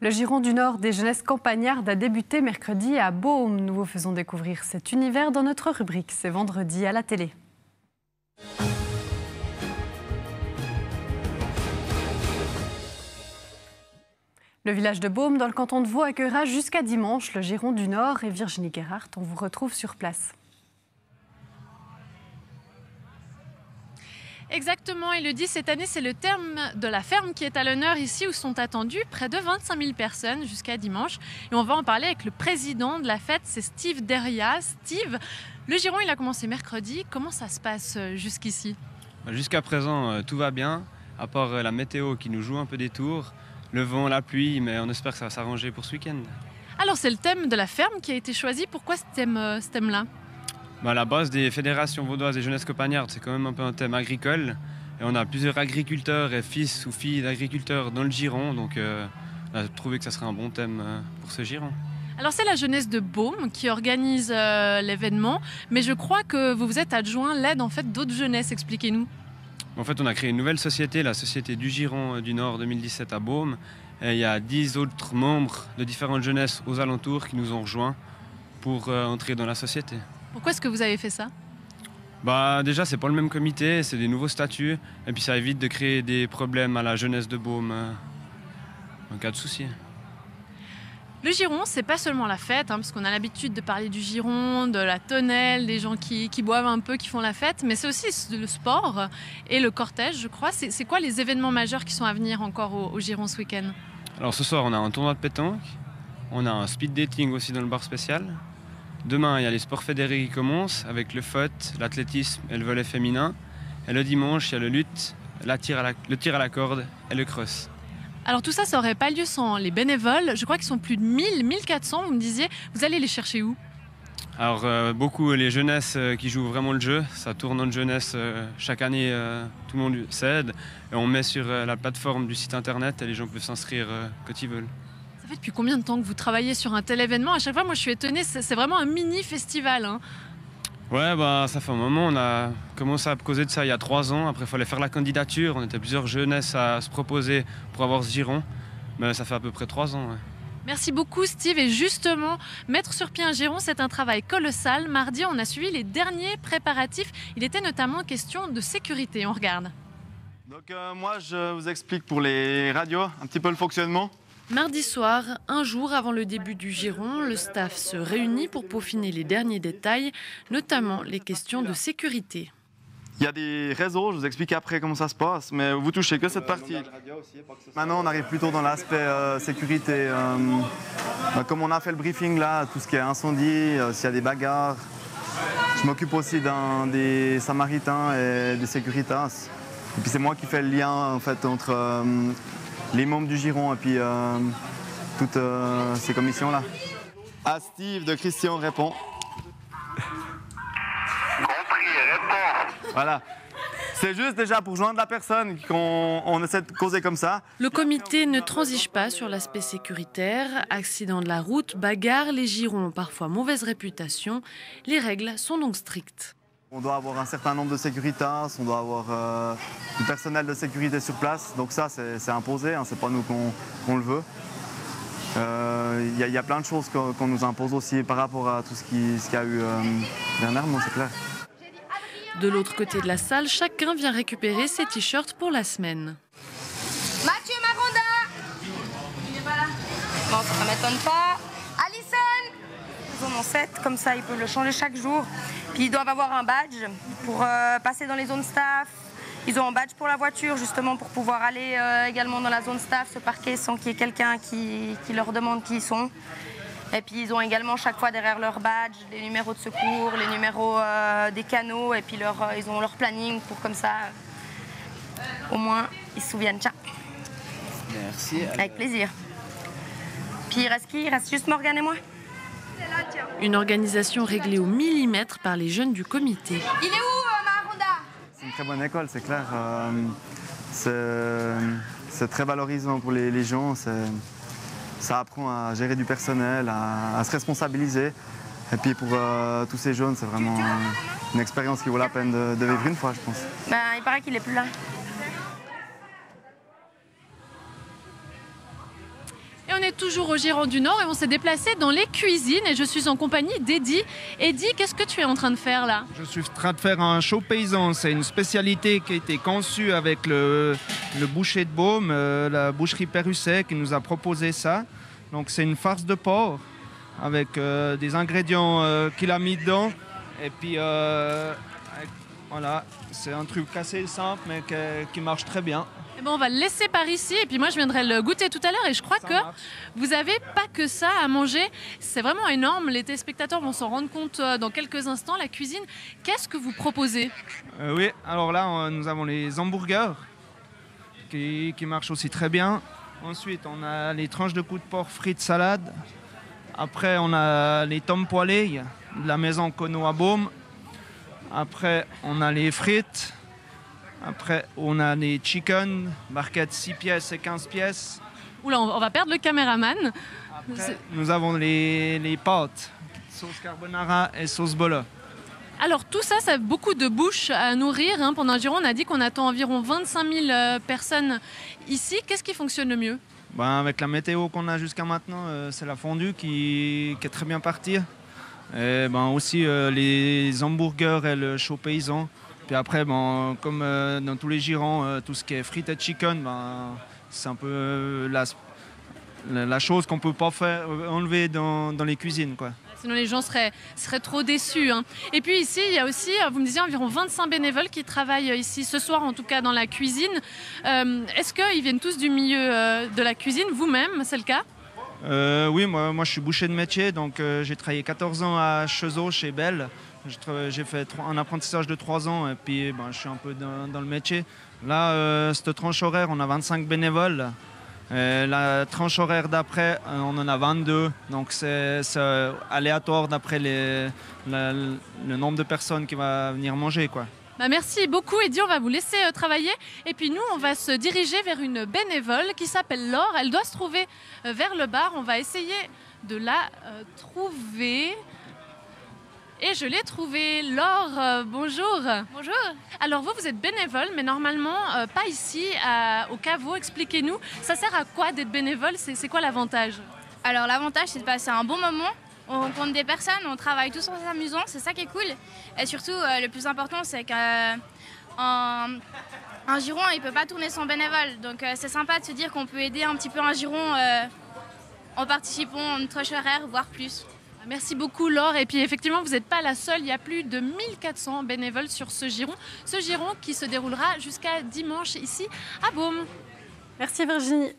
Le Giron du Nord des jeunesses campagnardes a débuté mercredi à Baume. Nous vous faisons découvrir cet univers dans notre rubrique. C'est vendredi à la télé. Le village de Baume, dans le canton de Vaud, accueillera jusqu'à dimanche le Giron du Nord et Virginie Gerhardt. On vous retrouve sur place. Exactement, il le dit, cette année, c'est le terme de la ferme qui est à l'honneur ici où sont attendues près de 25 000 personnes jusqu'à dimanche. Et on va en parler avec le président de la fête, c'est Steve Deria. Steve, le Giron, il a commencé mercredi. Comment ça se passe euh, jusqu'ici? Jusqu'à présent, euh, tout va bien, à part euh, la météo qui nous joue un peu des tours le vent, la pluie, mais on espère que ça va s'arranger pour ce week-end. Alors c'est le thème de la ferme qui a été choisi. Pourquoi ce thème-là ce thème bah, La base des fédérations vaudoises et jeunesse copagnardes, c'est quand même un peu un thème agricole. Et on a plusieurs agriculteurs et fils ou filles d'agriculteurs dans le Giron, donc euh, on a trouvé que ça serait un bon thème euh, pour ce Giron. Alors c'est la jeunesse de Baume qui organise euh, l'événement, mais je crois que vous vous êtes adjoint l'aide en fait d'autres jeunesses. Expliquez-nous. En fait, on a créé une nouvelle société, la Société du Giron du Nord 2017 à Baume. Et il y a 10 autres membres de différentes jeunesses aux alentours qui nous ont rejoints pour euh, entrer dans la société. Pourquoi est-ce que vous avez fait ça? Bah déjà c'est pas le même comité, c'est des nouveaux statuts et puis ça évite de créer des problèmes à la jeunesse de Baume en cas de souci. Le Giron, c'est pas seulement la fête, hein, parce qu'on a l'habitude de parler du Giron, de la tonnelle, des gens qui, boivent un peu, qui font la fête, mais c'est aussi le sport et le cortège, je crois. C'est quoi les événements majeurs qui sont à venir encore au, Giron ce week-end? Alors ce soir, on a un tournoi de pétanque, on a un speed dating aussi dans le bar spécial. Demain, il y a les sports fédérés qui commencent avec le foot, l'athlétisme et le volet féminin. Et le dimanche, il y a le lutte, le tir à la corde et le cross. Alors tout ça, ça n'aurait pas lieu sans les bénévoles. Je crois qu'ils sont plus de 1000, 1400, vous me disiez. Vous allez les chercher où? Alors euh, beaucoup les jeunesses euh, qui jouent vraiment le jeu, ça tourne en jeunesse euh, chaque année, tout le monde s'aide et on met sur la plateforme du site internet et les gens peuvent s'inscrire quand ils veulent. Ça fait depuis combien de temps que vous travaillez sur un tel événement? À chaque fois, moi je suis étonnée, c'est vraiment un mini festival. Hein. Ouais, bah, ça fait un moment. On a commencé à causer de ça il y a trois ans. Après, il fallait faire la candidature. On était plusieurs jeunesses à se proposer pour avoir ce giron. Mais ça fait à peu près trois ans. Merci beaucoup Steve. Et justement, mettre sur pied un giron, c'est un travail colossal. Mardi, on a suivi les derniers préparatifs. Il était notamment question de sécurité. On regarde. Donc euh, moi, je vous explique pour les radios un petit peu le fonctionnement. Mardi soir, un jour avant le début du giron, le staff se réunit pour peaufiner les derniers détails, notamment les questions de sécurité. Il y a des réseaux, je vous explique après comment ça se passe, mais vous touchez que cette partie. Maintenant, on arrive plutôt dans l'aspect euh, sécurité. Euh, bah, comme on a fait le briefing là, tout ce qui est incendie, euh, s'il y a des bagarres. Je m'occupe aussi des samaritains et des sécuritas. Et puis c'est moi qui fais le lien en fait entre les membres du Giron et puis euh, toutes euh, ces commissions-là. À Steve de Christian répond. Voilà. C'est juste déjà pour joindre la personne qu'on essaie de causer comme ça. Le comité ne transige pas sur l'aspect sécuritaire. Accident de la route, bagarre, les girons ont parfois mauvaise réputation. Les règles sont donc strictes. On doit avoir un certain nombre de sécuritas, on doit avoir euh, du personnel de sécurité sur place. Donc ça, c'est imposé, hein, c'est pas nous qu'on le veut. Il euh, y, a plein de choses qu'on nous impose aussi par rapport à tout ce qu'il y a eu euh, dernièrement, c'est clair. De l'autre côté de la salle, chacun vient récupérer ses t-shirts pour la semaine. Mathieu Maronda Il est pas là. Bon, ça ne m'étonne pas. Alison Ils 7, comme ça, ils peuvent le changer chaque jour. Puis ils doivent avoir un badge pour euh, passer dans les zones staff. Ils ont un badge pour la voiture justement pour pouvoir aller euh, également dans la zone staff, se parquer sans qu'il y ait quelqu'un qui, leur demande qui ils sont. Et puis ils ont également chaque fois derrière leur badge les numéros de secours, les numéros euh, des canaux et puis leur, ils ont leur planning pour comme ça au moins ils se souviennent. Tiens. Merci. Avec plaisir. Puis il reste qui? Il reste juste Morgane et moi une organisation réglée au millimètre par les jeunes du comité. Il est où, euh, Maronda C'est une très bonne école, c'est clair. Euh, c'est très valorisant pour les, gens. Ça apprend à gérer du personnel, à, se responsabiliser. Et puis pour euh, tous ces jeunes, c'est vraiment une expérience qui vaut la peine de, vivre une fois, je pense. Ben, il paraît qu'il est plus là. On est toujours au Giron du Nord et on s'est déplacé dans les cuisines et je suis en compagnie d'Eddie. Eddie, qu'est-ce que tu es en train de faire là? Je suis en train de faire un chaud paysan. C'est une spécialité qui a été conçue avec le, boucher de Baume, euh, la boucherie Perusset, qui nous a proposé ça. Donc c'est une farce de porc avec euh, des ingrédients euh, qu'il a mis dedans. Et puis voilà, c'est un truc assez simple mais qui marche très bien. Eh ben, On va le laisser par ici et puis moi je viendrai le goûter tout à l'heure et je crois Ça que marche. vous avez pas que ça à manger. C'est vraiment énorme. Les téléspectateurs vont s'en rendre compte euh, dans quelques instants. La cuisine, qu'est-ce que vous proposez? Euh, oui, alors là, on- nous avons les hamburgers qui, qui marchent aussi très bien. Ensuite, on a les tranches de coups de porc frites salade. Après, on a les tomes poêlés de la maison Cono à Baume. Après, on a les frites. Après, on a les chicken, barquettes 6 pièces et 15 pièces. Oula, on va perdre le caméraman. Après, nous avons les, les pâtes, sauce carbonara et sauce bola. Alors tout ça, ça a beaucoup de bouches à nourrir. hein. Pendant Giron, on a dit qu'on attend environ 25 000 euh, personnes ici. Qu'est-ce qui fonctionne le mieux? Ben, avec la météo qu'on a jusqu'à maintenant, euh, c'est la fondue qui, qui est très bien partie. Et ben, aussi euh, les hamburgers et le chaud paysan. Puis après, ben, comme euh, dans tous les girons, euh, tout ce qui est frites et chicken, ben, c'est un peu euh, la, la, chose qu'on peut pas enlever dans, dans les cuisines. Quoi. Sinon les gens seraient, seraient trop déçus. hein. Et puis ici, il y a aussi, vous me disiez, environ 25 bénévoles qui travaillent ici ce soir, en tout cas dans la cuisine. Est-ce qu'ils viennent tous du milieu de la cuisine Vous-même, c'est le cas? Euh, oui, moi, moi je suis boucher de métier, donc euh, j'ai travaillé 14 ans à Chezeaux chez Bell. J'ai fait un apprentissage de 3 ans et puis ben, je suis un peu dans, le métier. Là, euh, cette tranche horaire, on a 25 bénévoles. La tranche horaire d'après, on en a 22. Donc c'est aléatoire d'après le nombre de personnes qui va venir manger. Quoi. Bah, merci beaucoup Eddie, on va vous laisser euh, travailler. Et puis nous, on va se diriger vers une bénévole qui s'appelle Laure. Elle doit se trouver euh, vers le bar. On va essayer de la euh, trouver. Et je l'ai trouvée. Laure, bonjour. Bonjour. Alors vous, vous êtes bénévole, mais normalement pas ici à- au caveau. Expliquez-nous, ça sert à quoi d'être bénévole? C'est quoi l'avantage? Alors l'avantage c'est de passer un bon moment, on rencontre des personnes, on travaille tous en s'amusant, c'est ça qui est cool. Et surtout euh, le plus important c'est qu'un un giron il peut pas tourner sans bénévole. Donc euh, c'est sympa de se dire qu'on peut aider un petit peu un giron euh, en participant à une horaire, voire plus. Merci beaucoup Laure. Et puis effectivement, vous n'êtes pas la seule. Il y a plus de 1400 bénévoles sur ce giron. Ce giron qui se déroulera jusqu'à dimanche ici à Baume. Merci Virginie.